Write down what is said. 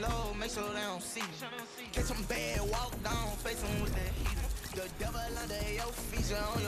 low, make sure they don't see you. Catch them bad, walk down, face them with that heat. The devil under your feet, on your